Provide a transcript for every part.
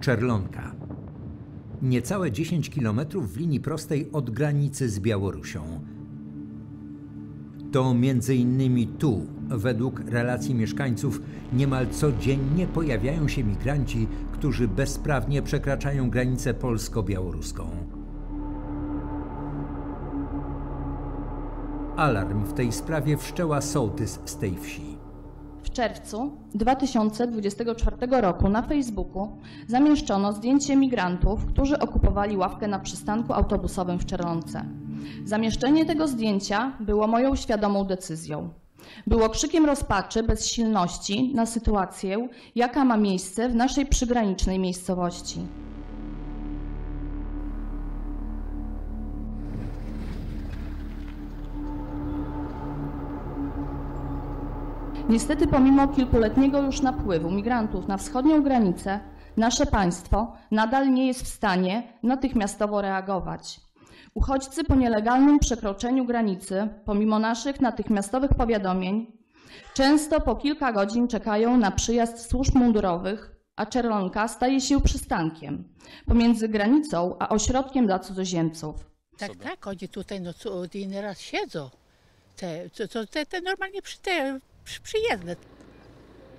Czerlonka. Niecałe 10 km w linii prostej od granicy z Białorusią. To między innymi tu, według relacji mieszkańców, niemal codziennie pojawiają się migranci, którzy bezprawnie przekraczają granicę polsko-białoruską. Alarm w tej sprawie wszczęła sołtys z tej wsi. W czerwcu 2024 roku na Facebooku zamieszczono zdjęcie migrantów, którzy okupowali ławkę na przystanku autobusowym w Czerwonce. Zamieszczenie tego zdjęcia było moją świadomą decyzją. Było krzykiem rozpaczy, bezsilności na sytuację, jaka ma miejsce w naszej przygranicznej miejscowości. Niestety, pomimo kilkuletniego już napływu migrantów na wschodnią granicę, nasze państwo nadal nie jest w stanie natychmiastowo reagować. Uchodźcy po nielegalnym przekroczeniu granicy, pomimo naszych natychmiastowych powiadomień, często po kilka godzin czekają na przyjazd służb mundurowych, a Czerwonka staje się przystankiem pomiędzy granicą a ośrodkiem dla cudzoziemców. Tak, tak, oni tutaj no, co inny raz siedzą. Te, to, te, te normalnie przy, te, przyjezdne.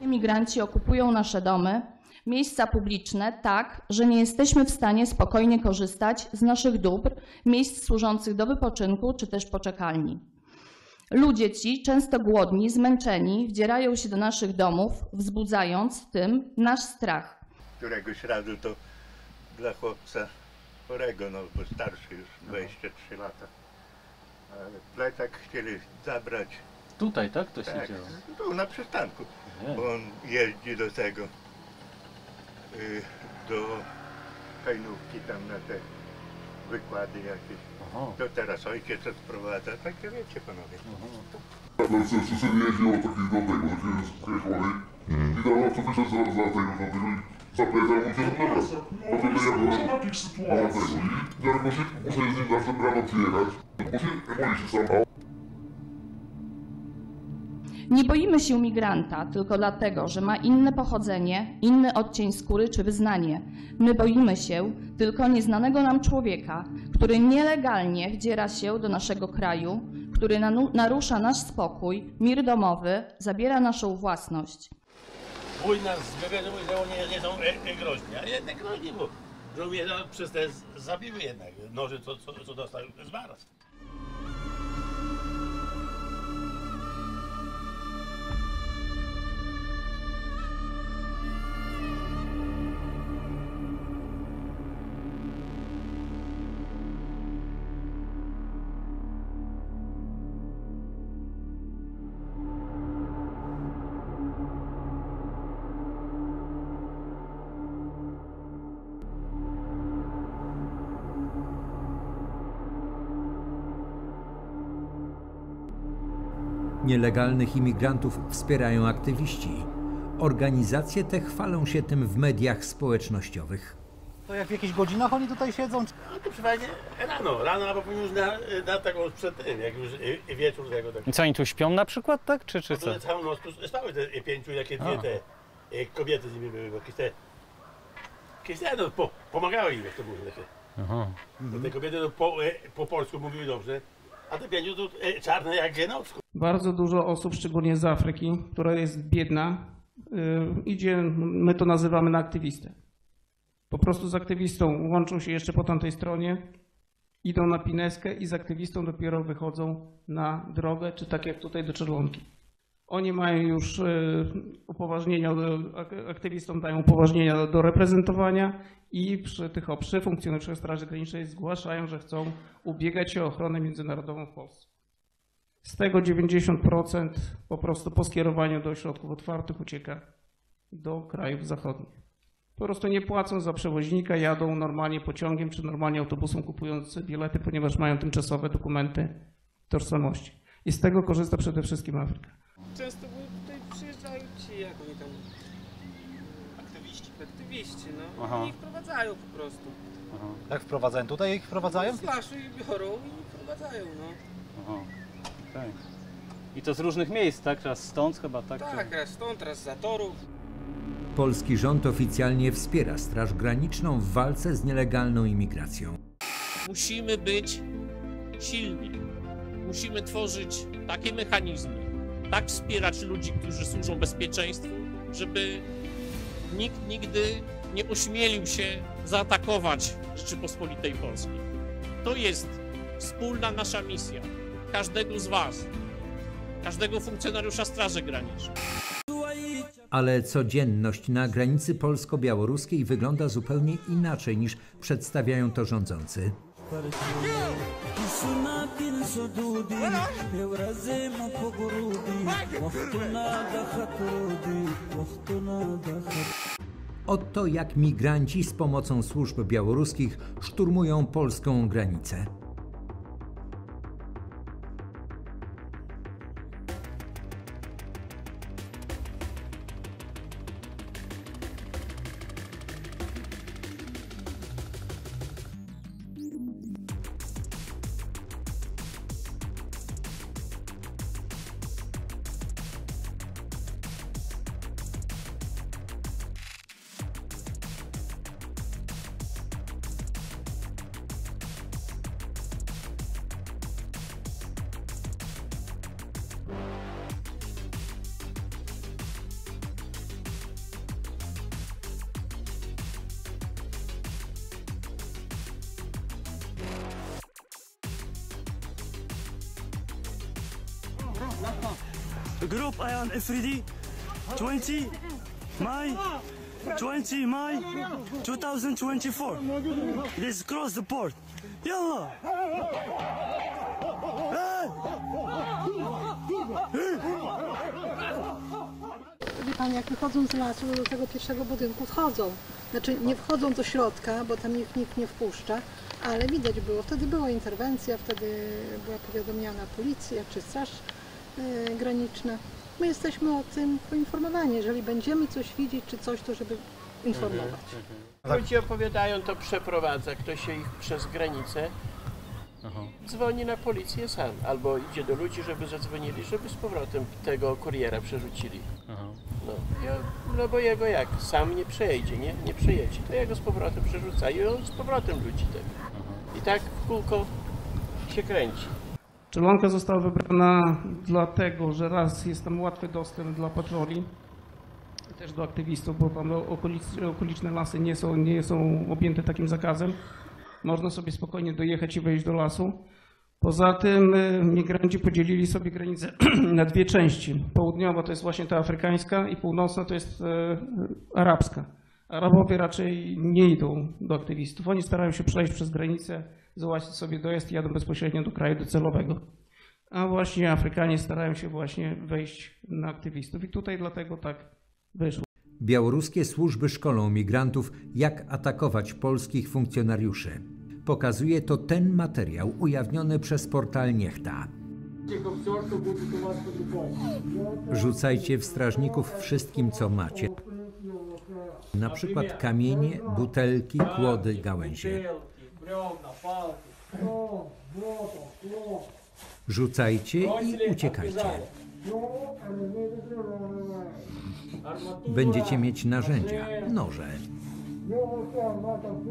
Imigranci okupują nasze domy, miejsca publiczne tak, że nie jesteśmy w stanie spokojnie korzystać z naszych dóbr, miejsc służących do wypoczynku czy też poczekalni. Ludzie ci, często głodni, zmęczeni, wdzierają się do naszych domów, wzbudzając tym nasz strach. któregoś razu to dla chłopca chorego, no bo starszy już 23 lata. Ale plecak chcieli zabrać, Tutaj, tak? To się tak, działo. tu na przystanku, Nie. bo on jeździ do tego, y, do Hajnówki tam na te wykłady jakieś. Aha. To teraz ojciec odprowadza, tak to wiecie panowie. No co, co sobie jeździł od takich do tego, jest skreślony i no co wyszedł za, za tego, za tego i zaplecał mu się dobra. No to ja byłem takich sytuacjach. I ja muszę, muszę z nim zawsze rano przyjechać. Muszę, boję się sam. Nie boimy się migranta tylko dlatego, że ma inne pochodzenie, inny odcień skóry czy wyznanie. My boimy się tylko nieznanego nam człowieka, który nielegalnie wdziera się do naszego kraju, który narusza nasz spokój, mir domowy, zabiera naszą własność. Wojna zwykle mówi, że oni nie są e, e, groźni, a jednak groźni, bo żołnierze przez te z- zabiły jednak noże, co, co, co dostał z Nielegalnych imigrantów wspierają aktywiści. Organizacje te chwalą się tym w mediach społecznościowych. To jak w jakichś godzinach oni tutaj siedzą? No to przynajmniej rano, rano albo później już na, na taką przed tym, jak już wieczór tego tak. I co, oni tu śpią na przykład, tak? Czy, czy No co? to całą noc tu spały te pięciu, jakie dwie te e, kobiety z nimi były, bo jakieś te, jakieś te no, po, pomagały im, jak to. Takie. Aha. No, te kobiety to po, e, po polsku mówiły dobrze, a te pięciu to e, czarne jak noc. Bardzo dużo osób, szczególnie z Afryki, która jest biedna, y, idzie, my to nazywamy na aktywistę. Po prostu z aktywistą łączą się jeszcze po tamtej stronie, idą na pineskę i z aktywistą dopiero wychodzą na drogę, czy tak jak tutaj do Czerwonki. Oni mają już y, upoważnienia, aktywistom dają upoważnienia do, reprezentowania i przy tych przy funkcjonariuszach Straży Granicznej zgłaszają, że chcą ubiegać się o ochronę międzynarodową w Polsce. Z tego 90% po prostu po skierowaniu do ośrodków otwartych ucieka do krajów zachodnich. Po prostu nie płacą za przewoźnika, jadą normalnie pociągiem czy normalnie autobusem, kupując bilety, ponieważ mają tymczasowe dokumenty tożsamości. I z tego korzysta przede wszystkim Afryka. Często bo tutaj przyjeżdżają ci, jak oni tam... Aktywiści. Aktywiści, no. Aha. I ich wprowadzają po prostu. Jak wprowadzają? Tutaj ich wprowadzają? Z laszu ich biorą i wprowadzają, no. Aha. Tak. I to z różnych miejsc, tak? Raz stąd chyba, tak? Tak, raz stąd, raz z zatorów. Polski rząd oficjalnie wspiera Straż Graniczną w walce z nielegalną imigracją. Musimy być silni. Musimy tworzyć takie mechanizmy, tak wspierać ludzi, którzy służą bezpieczeństwu, żeby nikt nigdy nie ośmielił się zaatakować Rzeczypospolitej Polskiej. To jest wspólna nasza misja. Każdego z Was, każdego funkcjonariusza Straży Granicznej. Ale codzienność na granicy polsko-białoruskiej wygląda zupełnie inaczej niż przedstawiają to rządzący. Oto jak migranci z pomocą służb białoruskich szturmują polską granicę. Group Ion Afridi 20 May 20 May 2024 Let's cross the port. Yalla! Wie pan, jak wychodzą z lasu do tego pierwszego budynku, wchodzą. Znaczy nie wchodzą do środka, bo tam ich nikt nie wpuszcza, ale widać było, wtedy była interwencja, wtedy była powiadomiona policja czy straż e, graniczna. My jesteśmy o tym poinformowani. Jeżeli będziemy coś widzieć czy coś, to żeby informować. Ludzie opowiadają, to przeprowadza ktoś się ich przez granicę, dzwoni na policję sam, albo idzie do ludzi, żeby zadzwonili, żeby z powrotem tego kuriera przerzucili. No, ja, no bo jego jak, sam nie przejedzie, nie? Nie przejedzie, to ja go z powrotem przerzucają i on z powrotem ludzi tak. I tak w kółko się kręci. Czerwonka została wybrana dlatego, że raz jest tam łatwy dostęp dla patroli, też do aktywistów, bo tam okolic, okoliczne lasy nie są, nie są objęte takim zakazem. Można sobie spokojnie dojechać i wejść do lasu. Poza tym y, migranci podzielili sobie granicę na dwie części. Południowa to jest właśnie ta afrykańska i północna to jest y, arabska. Arabowie raczej nie idą do aktywistów. Oni starają się przejść przez granicę, załatwić sobie dojazd i jadą bezpośrednio do kraju docelowego. A właśnie Afrykanie starają się właśnie wejść na aktywistów. I tutaj dlatego tak wyszło. Białoruskie służby szkolą migrantów, jak atakować polskich funkcjonariuszy. Pokazuje to ten materiał ujawniony przez portal Niechta. Rzucajcie w strażników wszystkim, co macie. Na przykład kamienie, butelki, kłody, gałęzie. Rzucajcie i uciekajcie. Będziecie mieć narzędzia, noże.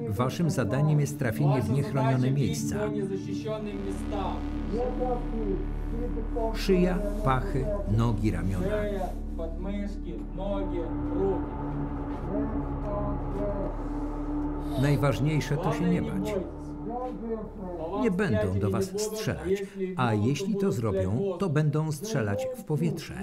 Waszym zadaniem jest trafienie w niechronione miejsca. Szyja, pachy, nogi, ramiona. Najważniejsze to się nie bać. Nie będą do was strzelać, a jeśli to zrobią, to będą strzelać w powietrze.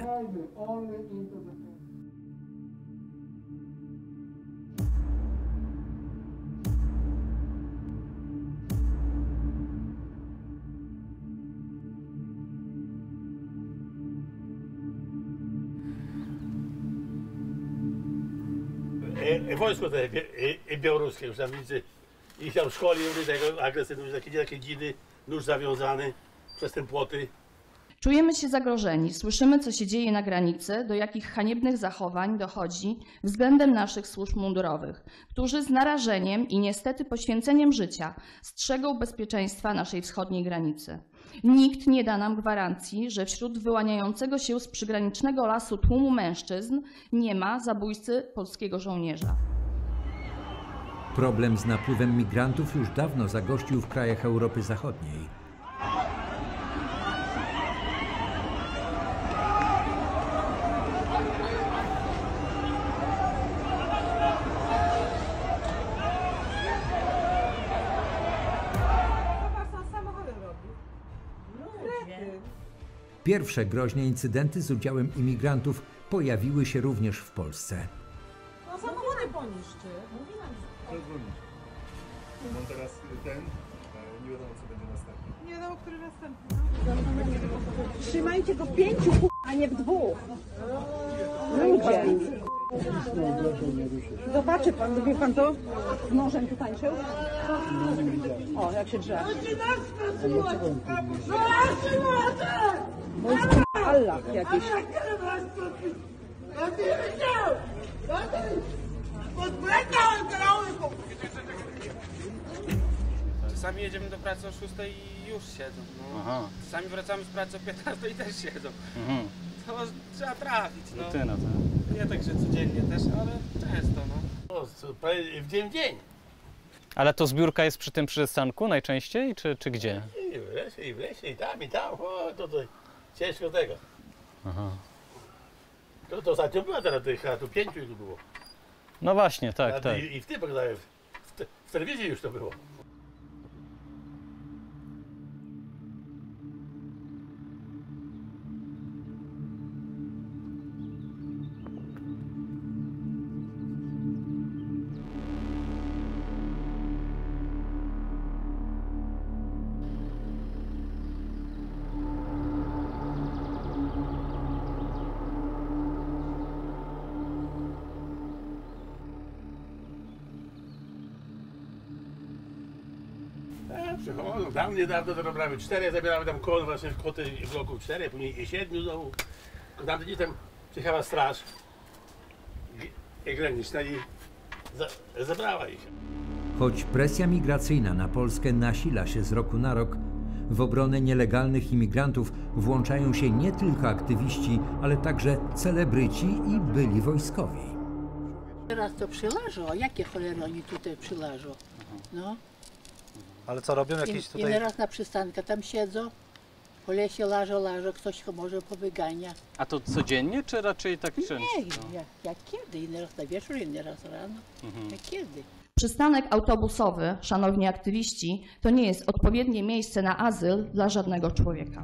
Wojsko e, białoruskie już tam widzę. Ich tam szkoli tego agresywność, takie, takie dzidy, nóż zawiązany przez te płoty. Czujemy się zagrożeni, słyszymy, co się dzieje na granicy, do jakich haniebnych zachowań dochodzi względem naszych służb mundurowych, którzy z narażeniem i niestety poświęceniem życia strzegą bezpieczeństwa naszej wschodniej granicy. Nikt nie da nam gwarancji, że wśród wyłaniającego się z przygranicznego lasu tłumu mężczyzn nie ma zabójcy polskiego żołnierza. Problem z napływem migrantów już dawno zagościł w krajach Europy Zachodniej. Pierwsze groźne incydenty z udziałem imigrantów pojawiły się również w Polsce. No samochody poniszczy. Mówiłam, że... Mam teraz ten, e, nie wiadomo co będzie następne. Nie wiadomo, który następny. Trzymajcie go w pięciu, a nie w dwóch. Ludzie. Zobaczy pan, wie pan to? Z nożem tu tańczył? O, jak się drze. No jest kurwa Allah jakiś. Czasami jedziemy do pracy o 6 i już siedzą. No. Aha. Czasami wracamy z pracy o 15 i też siedzą. Mhm. To trzeba trafić. No. Rutyna, tak. Nie tak, że codziennie też, ale często. No. No, co, prawie w dzień w dzień. Ale to zbiórka jest przy tym przystanku najczęściej, czy, czy gdzie? I w lesie, i w lesie, i tam, i tam. O, to, to ciężko tego. Aha. To, to ostatnio była teraz tych, tu pięciu ich było. No właśnie, tak, A tak. I, I w tym w, te, w telewizji już to było. A, przychodzą, tam niedawno to robiły cztery, zabierały tam koło właśnie koty w bloku cztery, później i siedmiu znowu. Tam gdzieś tam przyjechała straż graniczna i za, zabrała ich. Choć presja migracyjna na Polskę nasila się z roku na rok, w obronę nielegalnych imigrantów włączają się nie tylko aktywiści, ale także celebryci i byli wojskowi. Teraz to przyleżą, a jakie cholery oni tutaj przyleżą? No. Ale co robią? I, Jakieś I tutaj... nieraz na przystanku tam siedzą, po lesie lażą, lażą, ktoś go może powygania. A to codziennie, czy raczej tak często? Nie, jak, jak kiedy? I nieraz na wieczór, i nieraz rano. Mhm. Jak kiedy? Przystanek autobusowy, szanowni aktywiści, to nie jest odpowiednie miejsce na azyl dla żadnego człowieka.